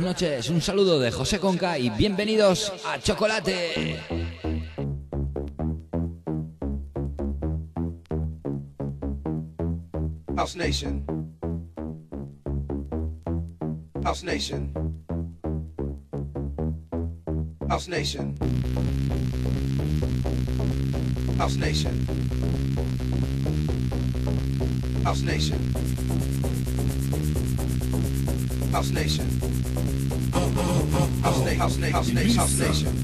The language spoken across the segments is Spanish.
buenas noches, un saludo de José Conca y bienvenidos a Chocolate. House Nation. House Nation. House Nation. House Nation. House Nation. House Nation. house nation, house nation, house nation.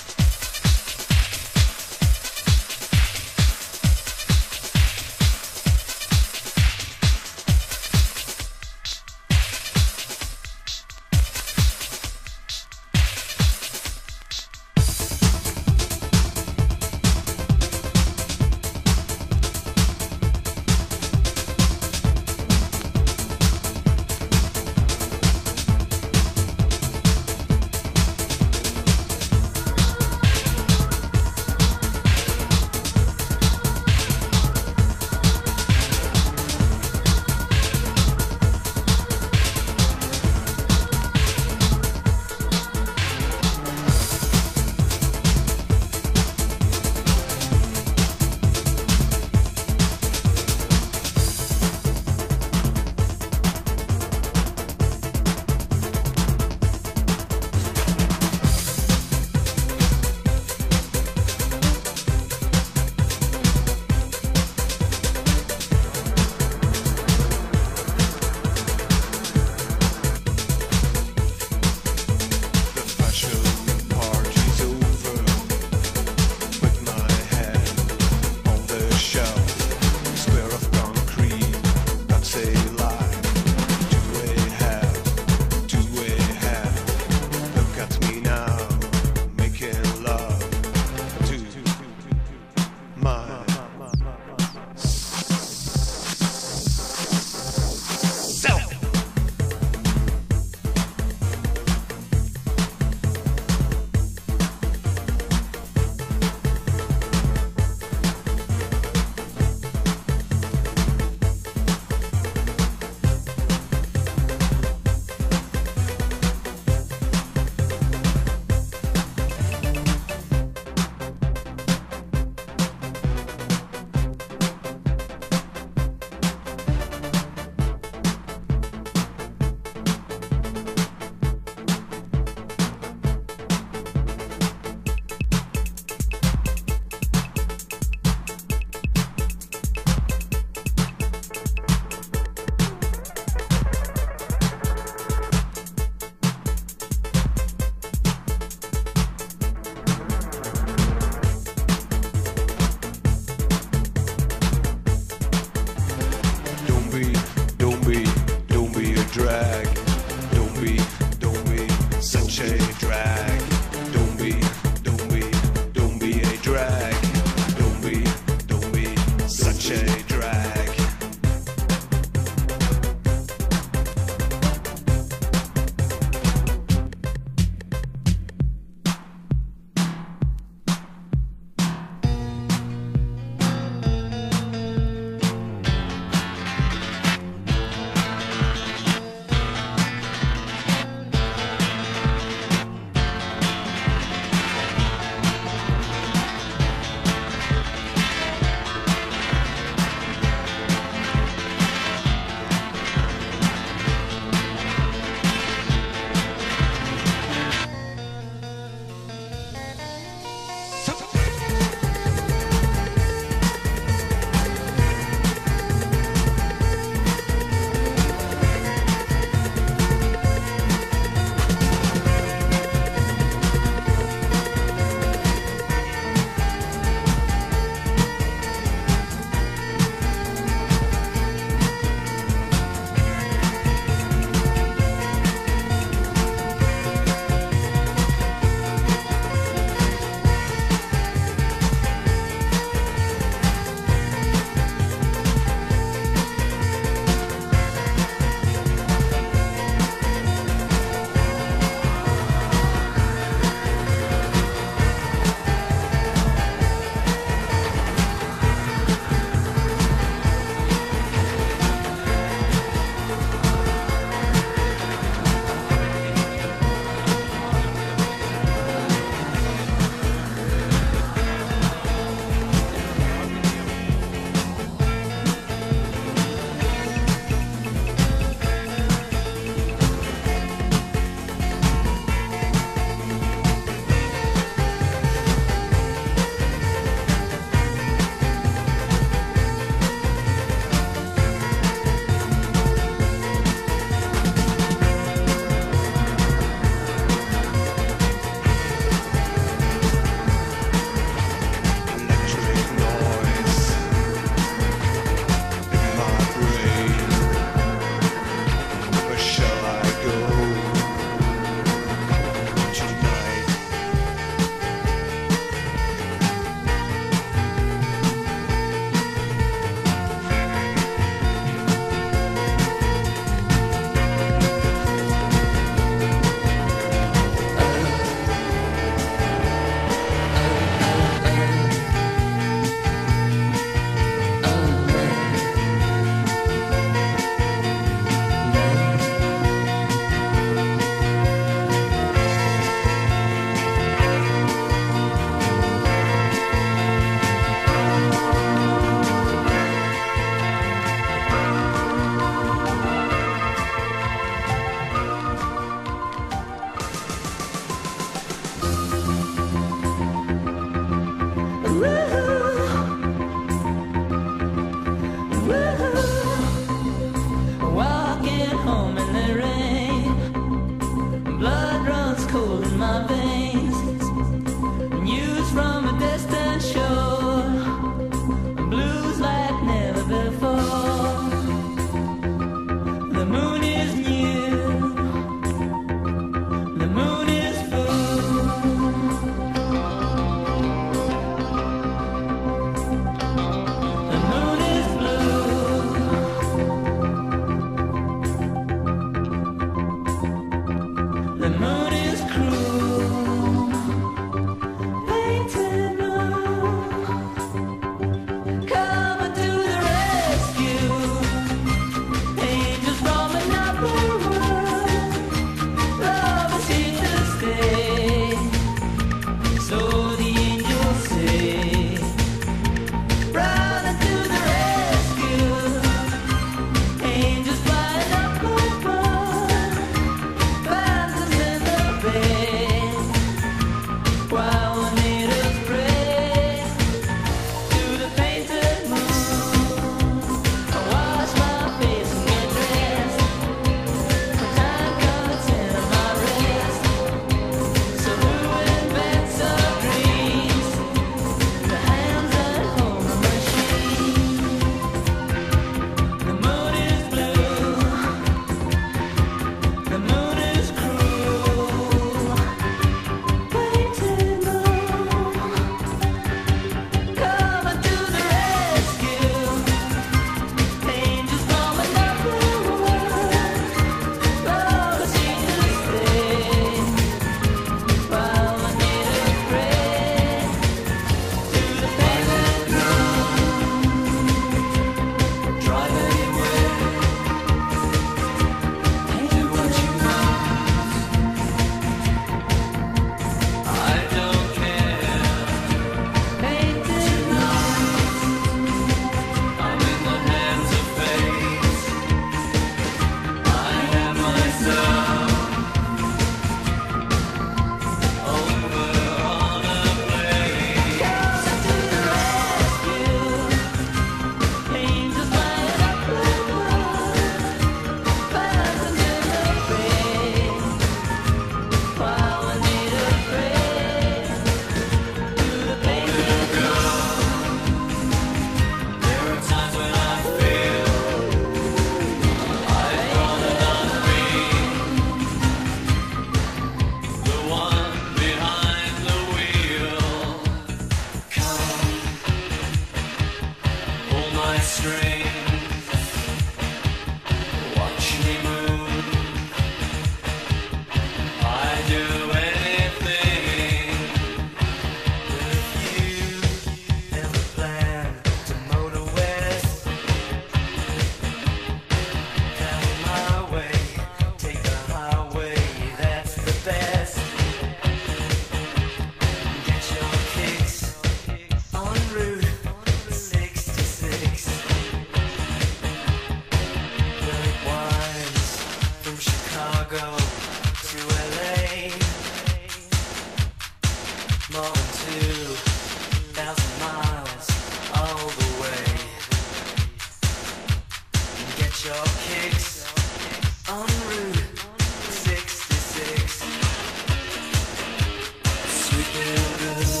Yeah.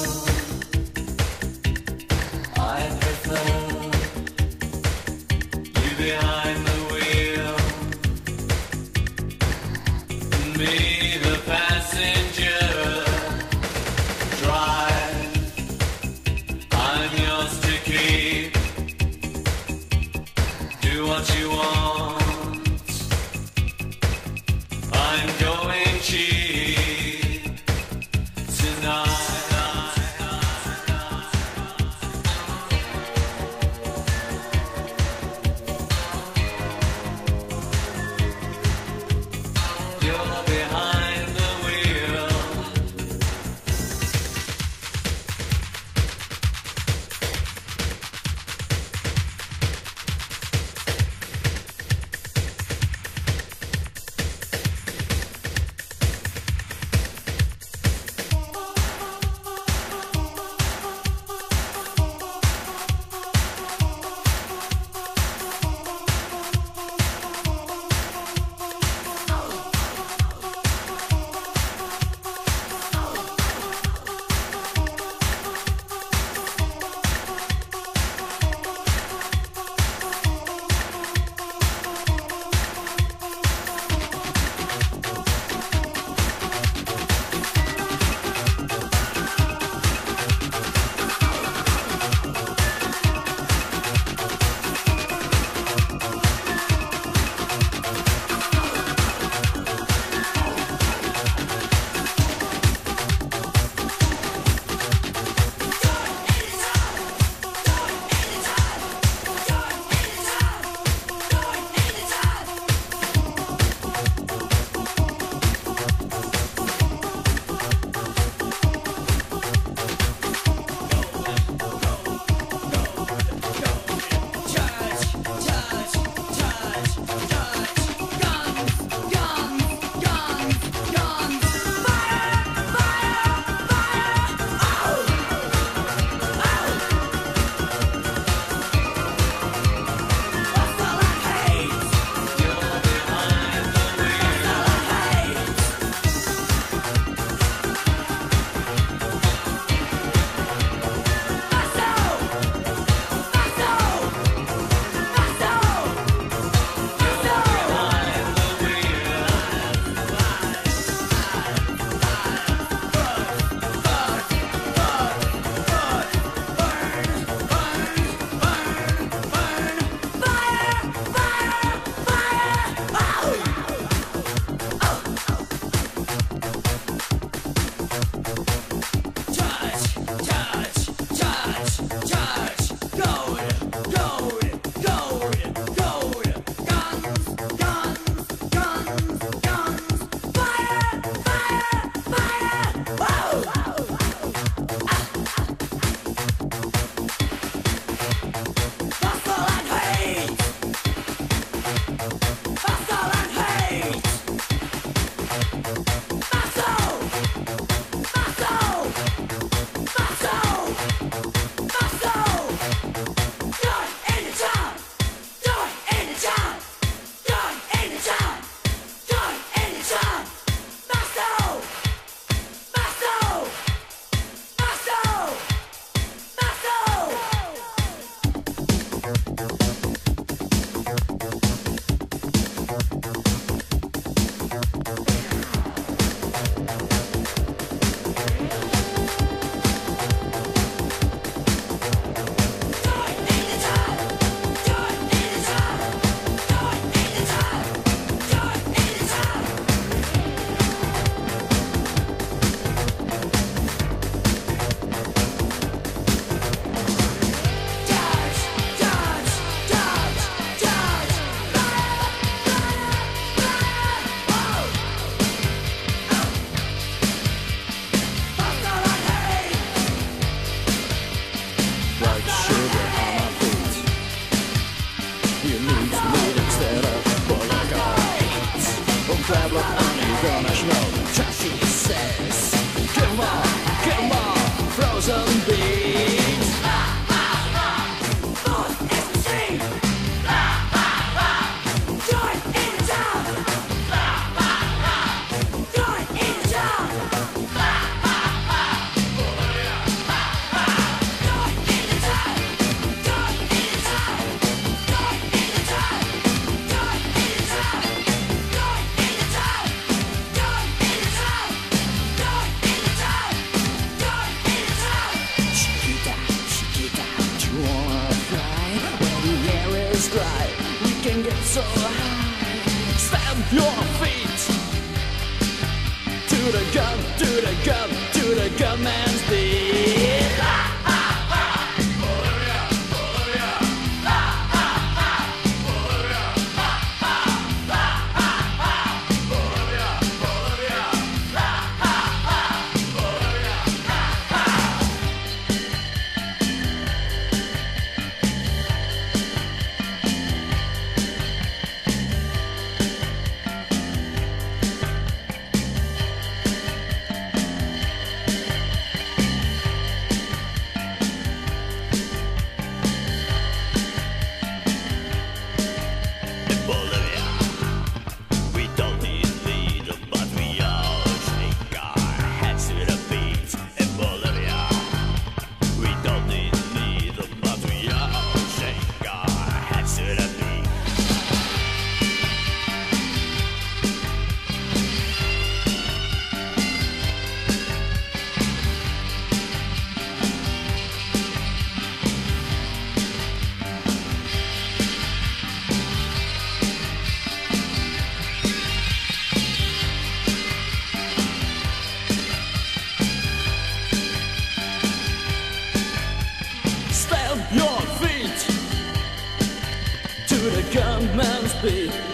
one man's bed.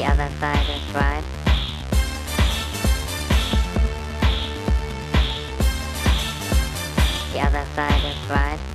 the other side is right. The other side is right.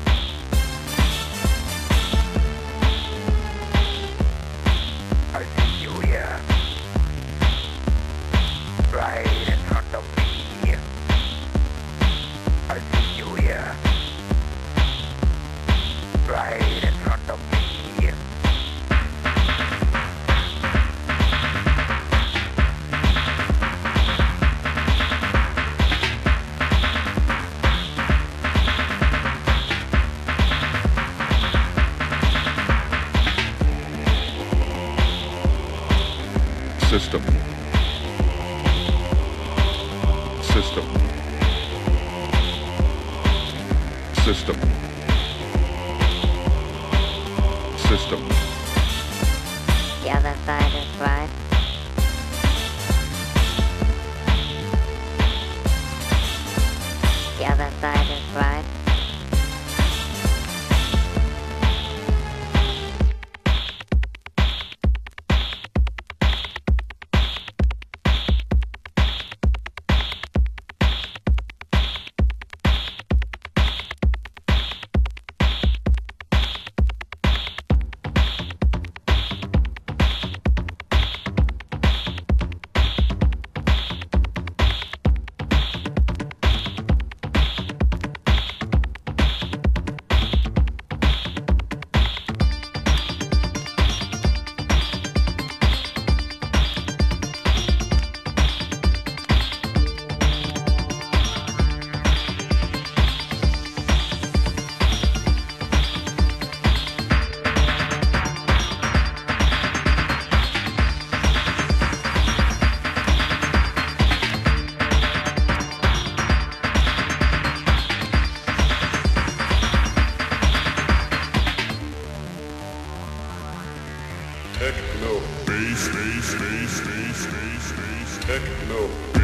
Techno.